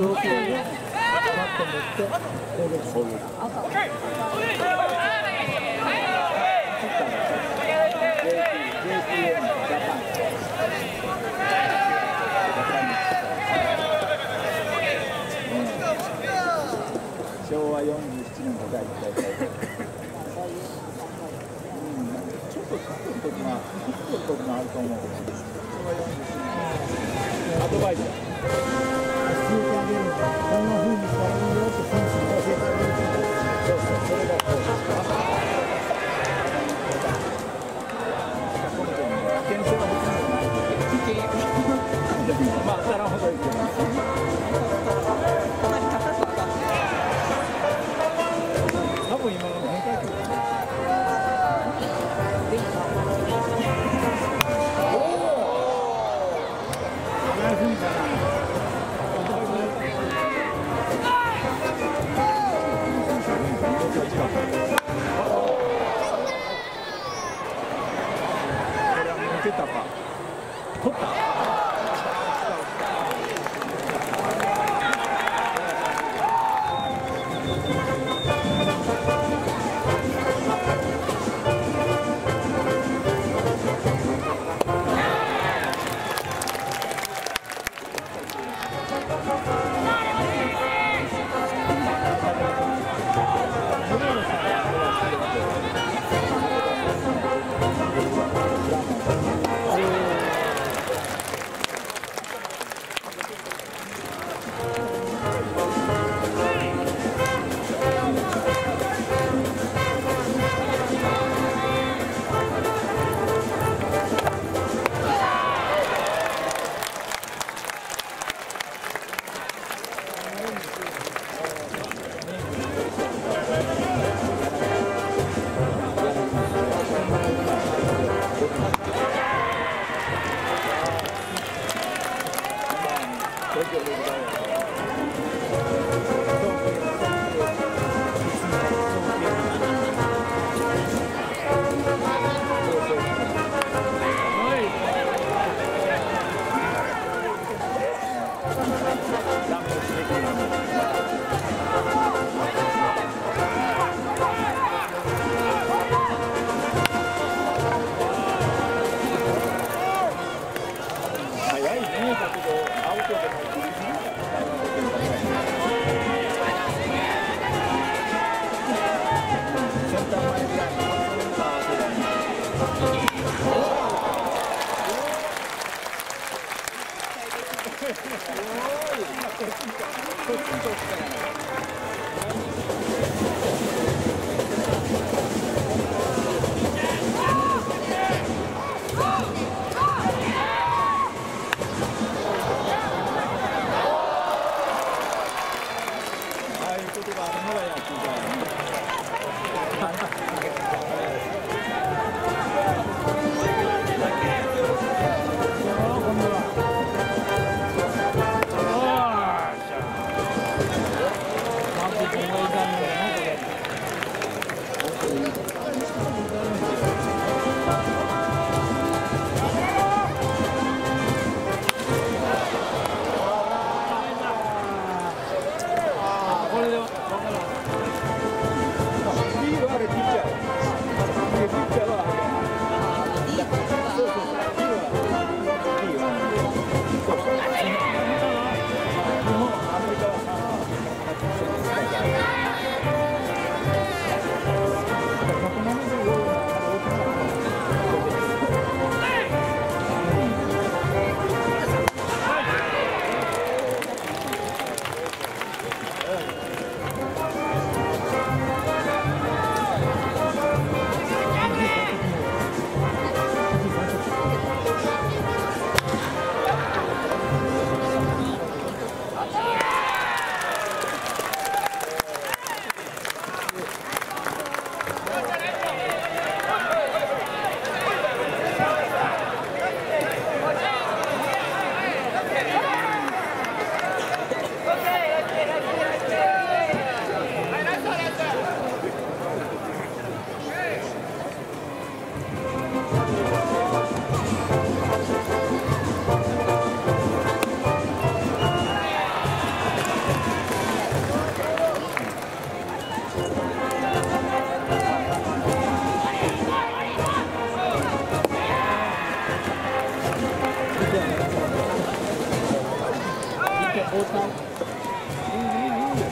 昭和47年の大体ちょっと作る時が作る時があると思う昭和47年アドバイザーえてあげるこんな風にしたらいいよって選手に教えてあげるそうそうそれがこうです危険性は別にないけどまあ当たらんほどいいけど。ハハハハ!う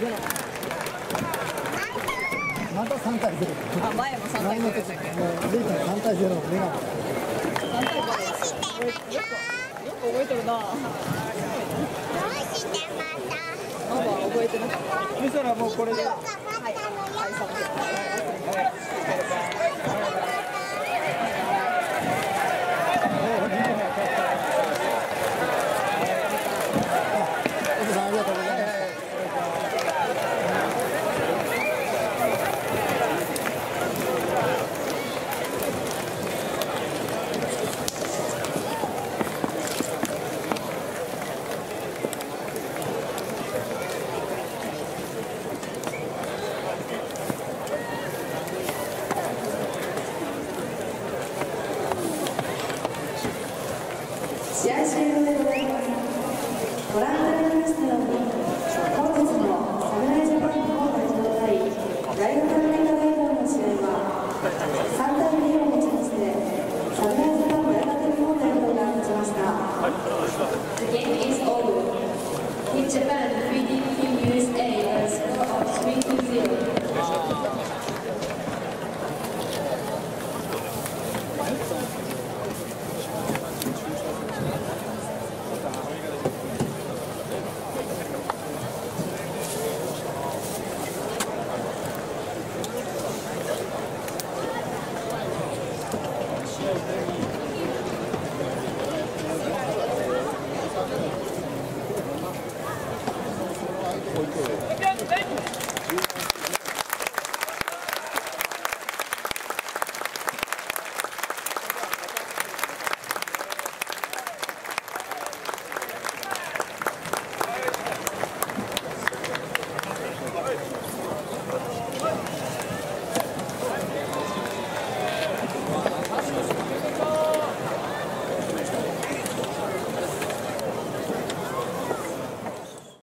また3対0あ前も3対0でしたっけレ対0の目が3対5よくよく覚えてる。などうしてまたママ覚えてなたらもうこれで。はいはい